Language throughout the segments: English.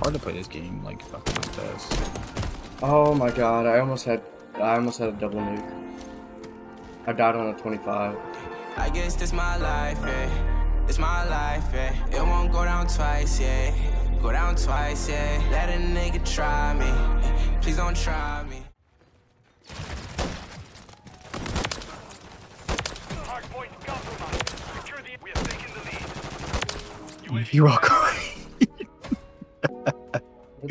hard to play this game like fucking like this. Oh my god, I almost had I almost had a double nuke. I died on a 25. I guess this my life, yeah. It's my life, yeah. It won't go down twice, yeah. Go down twice, yeah. Let a nigga try me. Please don't try me. Hardpoint compromised.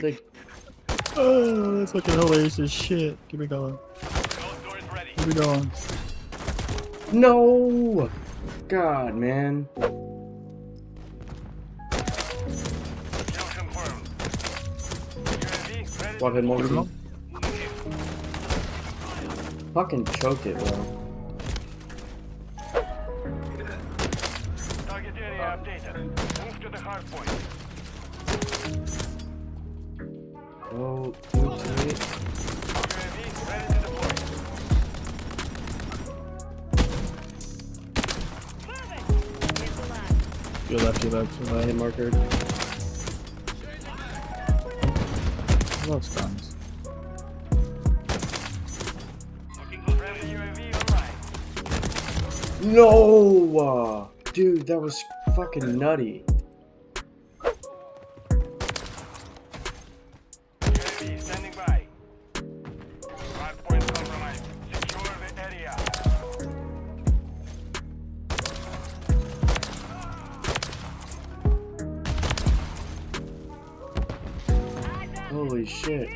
They oh, that's fucking hilarious as shit. Keep it going. Closed door is. Keep it going. No! God, man. Kill confirmed. What hit Keep it multi? Fucking choked it, bro. Target area updated. Move to the hardpoint. Oh, deploy. Your left, your left, My hit marker. UAV online. No! Dude, that was fucking nutty. Holy shit.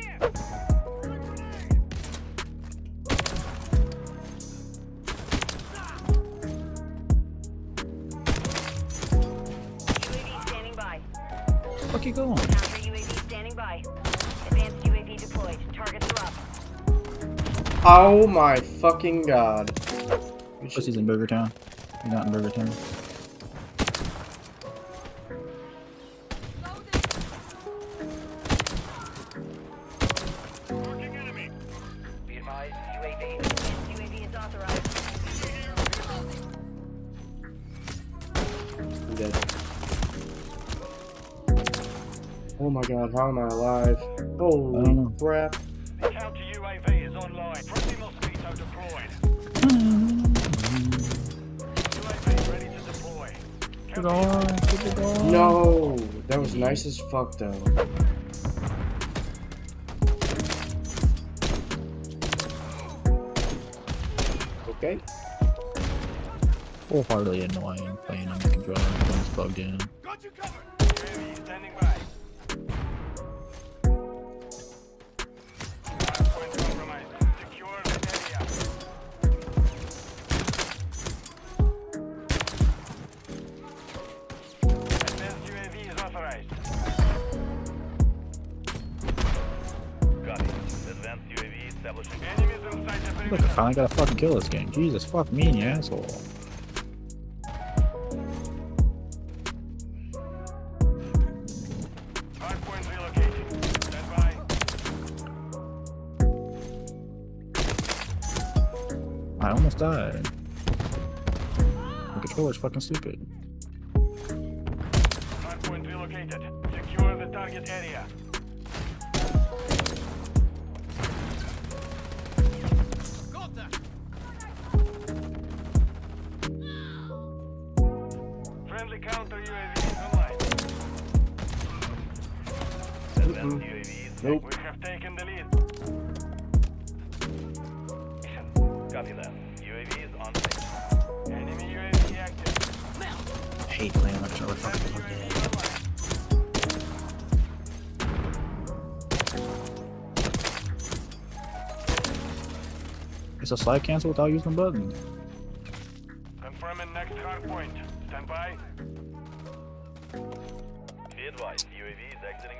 Fuck you going? Counter UAV standing by. Advanced UAV deployed. Targets are up. Oh my fucking god. Pussy's in Burger Town. He's not in Burger Town. I'm dead. Oh my god, how am I alive? Holy know. crap. The counter UAV is online. Friendly mosquito deployed. UAV ready to deploy. Keep on, keep it on. No! That was nice as fuck though. Okay. Wholeheartedly annoying playing on the controller when it's plugged in. Got you covered. UAV standing by. Look, I finally gotta fucking kill this game. Jesus, fuck me, you asshole. Hardpoint relocating. Stand by. I almost died. The controller's fucking stupid. Hardpoint relocated. Secure the target area. Friendly counter UAV is online. Mm-mm. UAV Nope. We have taken the lead. Copy that. UAV is on station. Enemy UAV active. I hate playing on the controller It's a slide cancel without using the button. Confirming next hard point. Stand by. Be advised, UAV is exiting.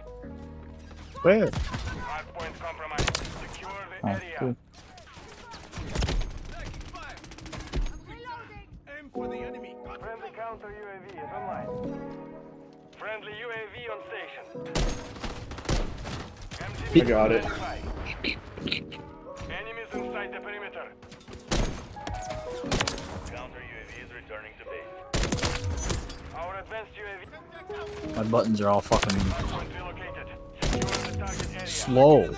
Where? Hard point compromised. Secure the Oh, area. cool. Aim for the enemy. Friendly counter UAV is online. Friendly UAV on station. I got it. Returning to base. Our advanced UAV My buttons are all fucking point relocated. target area. Slow.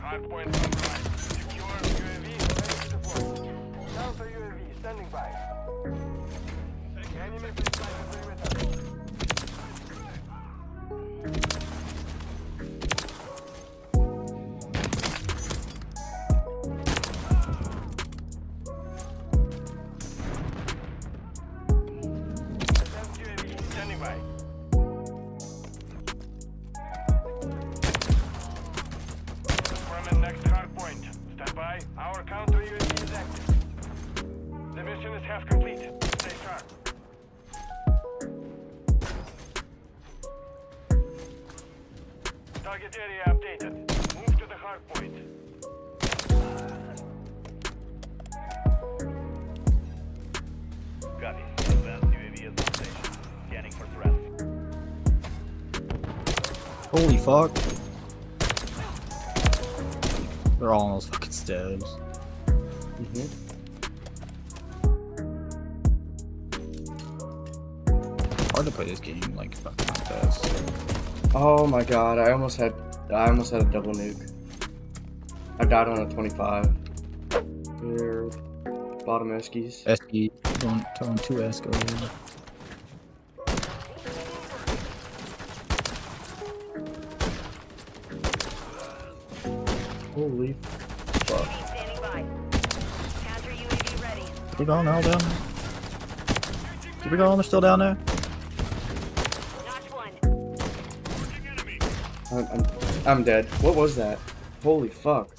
Hardpoint compromised. Secure UAV ready to deploy. Counter UAV standing by. Enemy by. Our counter UAV is active. The mission is half complete. Stay sharp. Target area updated. Move to the hard point. Copy. Advanced UAV is on station. Scanning for threats. Holy fuck. They're all on those fucking steps. Mhm. Hard to play this game like fucking like this. Oh my god, I almost had I almost had a double nuke. I died on a 25. Here, bottom eskies. SE, don't tell him two S Keep going now, down. Keep it going, they're still down there. I'm, I'm, I'm dead. What was that? Holy fuck.